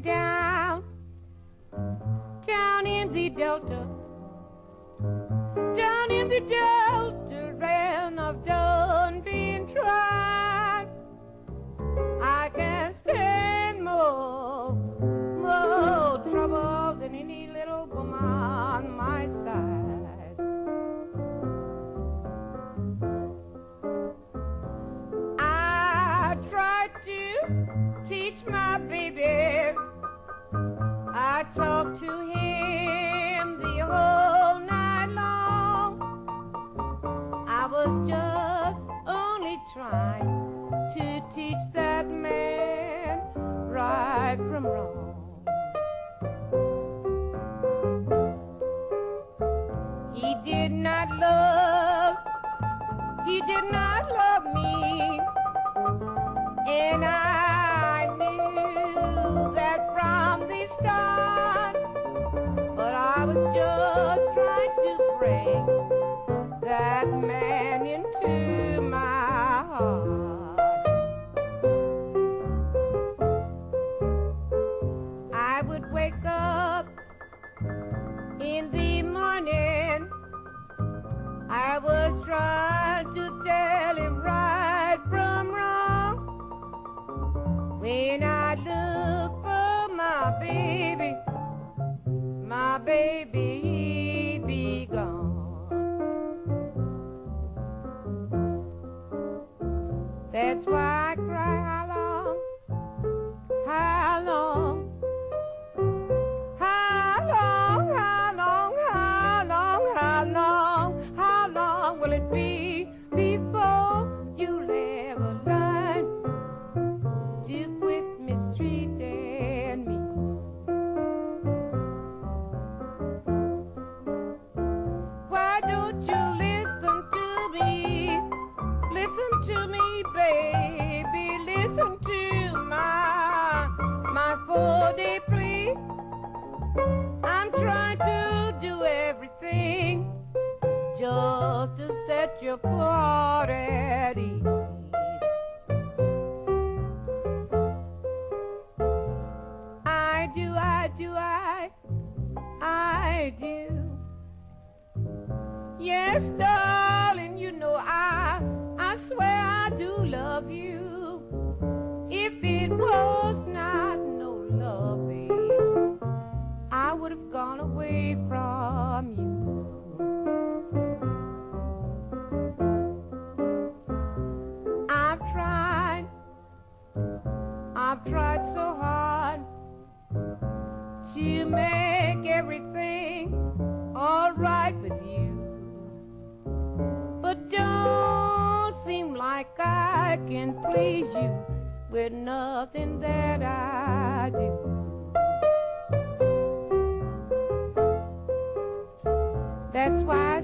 down, down in the Delta, down in the Delta, was just only trying to teach that man right from wrong. He did not love, he did not love me. And I knew that from the start. But I was just man That's why I cry. Baby. Listen to my my four-day plea. I'm trying to do everything just to set your heart at ease. I do, I do, I, I do. Yes, darling, you know I, I swear I do love you. If it was not no love, babe, I would have gone away from you. I've tried, I've tried so hard to make everything I can please you with nothing that I do. That's why I